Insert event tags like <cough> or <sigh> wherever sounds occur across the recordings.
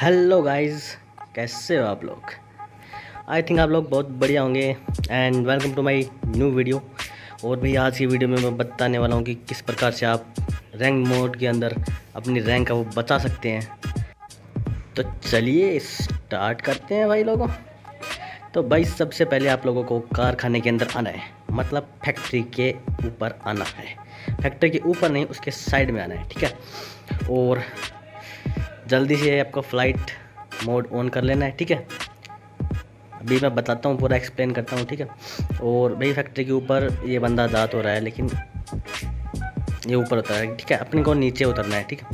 Guys, कैसे हो आप लोग? आई थिंक आप लोग बहुत बढ़िया होंगे and welcome to my new video और भाई आज की वीडियो में मैं बताने वाला हूँ कि किस प्रकार से आप रैंक मोड के अंदर अपनी रैंक का वो बचा सकते हैं। तो चलिए स्टार्ट करते हैं भाई लोगों। तो भाई सबसे पहले आप लोगों को कारखाने के अंदर आना है मतलब फैक्ट्री के ऊपर आना है। फैक्ट्री के ऊपर नहीं, उसके साइड में आना है, ठीक है? और जल्दी से आपको फ़्लाइट मोड ऑन कर लेना है, ठीक है? अभी मैं बताता हूँ, पूरा एक्सप्लेन करता हूँ, ठीक है? और भाई फैक्ट्री के ऊपर ये बंदा दाँत हो रहा है, लेकिन ये ऊपर होता है, ठीक है? अपने को नीचे उतरना है, ठीक है?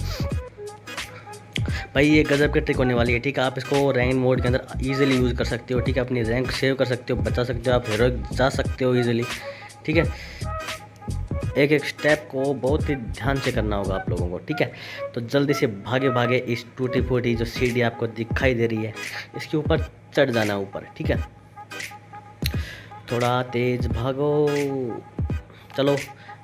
भाई ये गज़ब की ट्रिक होने वाली है, ठीक है? आप इसको रैंक मोड के अंदर ईजिली यूज़ कर सकते हो, ठीक है? अपनी रैंक सेव कर सकते हो, बचा सकते हो, आप हीरो जा सकते हो ईजिली ठीक है? एक एक स्टेप को बहुत ही ध्यान से करना होगा आप लोगों को, ठीक है? तो जल्दी से भागे भागे इस टूटी फूटी जो सीढ़ी आपको दिखाई दे रही है, इसके ऊपर चढ़ जाना ऊपर, ठीक है? थोड़ा तेज़ भागो। चलो,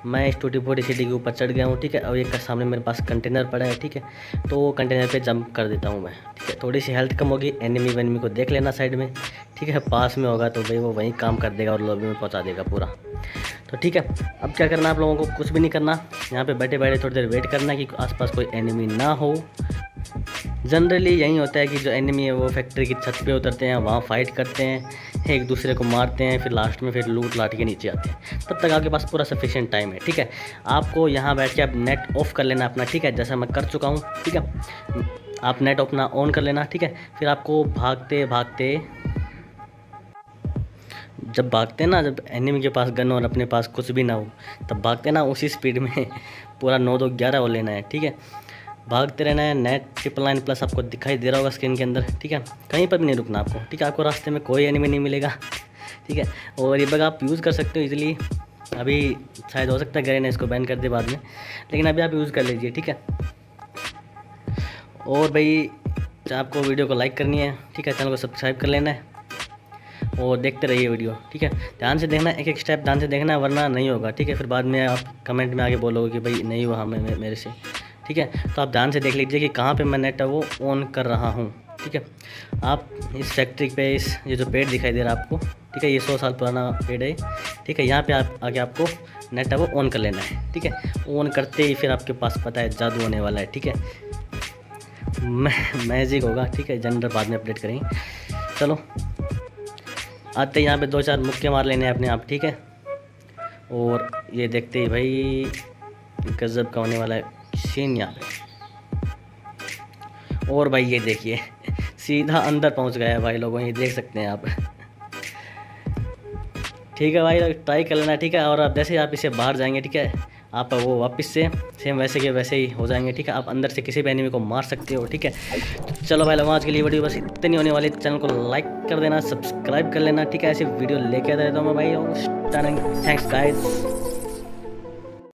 मैं इस टूटी फूटी सीढ़ी के ऊपर चढ़ गया हूँ, ठीक है? और एक सामने मेरे पास कंटेनर पड़ा है, ठीक है? तो कंटेनर पे जंप कर देता हूँ मैं, ठीक है? थोड़ी सी हेल्थ कम होगी एनिमी वेनिमी को देख लेना साइड में, ठीक है? पास में होगा तो भाई वो वहीं काम कर देगा और लॉबी में पहुँचा देगा पूरा। तो ठीक है, अब क्या करना आप लोगों को? कुछ भी नहीं करना। यहाँ पे बैठे बैठे थोड़ी देर वेट करना कि आसपास कोई एनिमी ना हो। जनरली यही होता है कि जो एनिमी है वो फैक्ट्री की छत पे उतरते हैं, वहाँ फाइट करते हैं, एक दूसरे को मारते हैं, फिर लास्ट में फिर लूट लाट के नीचे आते हैं। तब तक आपके पास पूरा सफिशेंट टाइम है, ठीक है? आपको यहाँ बैठ के आप नेट ऑफ़ कर लेना अपना, ठीक है? जैसा मैं कर चुका हूँ, ठीक है? आप नेट अपना ऑन कर लेना, ठीक है? फिर आपको भागते भागते जब भागते ना, जब एनिमी के पास गन और अपने पास कुछ भी ना हो, तब भागते ना, उसी स्पीड में <laughs> पूरा नौ दो ग्यारह हो लेना है, ठीक है? भागते रहना है नेट ट्रिपल नाइन प्लस आपको दिखाई दे रहा होगा स्क्रीन के अंदर, ठीक है? कहीं पर भी नहीं रुकना आपको, ठीक है? आपको रास्ते में कोई एनिमी नहीं मिलेगा, <laughs> ठीक है? और ये बग आप यूज़ कर सकते हो इजीली अभी शायद हो सकता है गरे ने इसको बैन कर दे बाद में, लेकिन अभी आप यूज़ कर लीजिए, ठीक है? और भाई, आपको वीडियो को लाइक करनी है, ठीक है? चैनल को सब्सक्राइब कर लेना है। और देखते रहिए वीडियो, ठीक है? ध्यान से देखना एक एक स्टेप ध्यान से देखना, वरना नहीं होगा, ठीक है? फिर बाद में आप कमेंट में आगे बोलोगे कि भाई नहीं हुआ हमें मेरे से, ठीक है? तो आप ध्यान से देख लीजिए कि कहाँ पर मैं नेट वो ऑन कर रहा हूँ, ठीक है? आप इस फैक्ट्री पे, इस, ये जो पेड़ दिखाई दे रहा है आपको, ठीक है? ये सौ साल पुराना पेड़ है, ठीक है? यहाँ पे आप, आगे आपको नेट है, वो ऑन कर लेना है, ठीक है? ऑन करते ही फिर आपके पास पता है, जादू होने वाला है, ठीक है? मैजिक <laughs> होगा, ठीक है? जनरल बाद में अपडेट करेंगे। चलो आते यहाँ पे दो चार मुक्के मार लेने अपने आप, ठीक है? और ये देखते ही भाई, गज़ब का होने वाला है सीन यहाँ पे। और भाई ये देखिए, सीधा अंदर पहुँच गया है भाई लोगों, ये देख सकते हैं आप। ठीक है भाई ट्राई कर लेना, ठीक है? और आप जैसे आप इसे बाहर जाएँगे, ठीक है? आप वो वापस से सेम वैसे के वैसे ही हो जाएँगे, ठीक है? आप अंदर से किसी भी एनिमी को मार सकते हो, ठीक है? तो चलो भाई लोग आज के लिए वीडियो बस इतनी होने वाली चैनल को लाइक कर देना सब्सक्राइब कर लेना, ठीक है? ऐसे वीडियो लेके आता रहता हूँ मैं भाई थैंक्स गाइस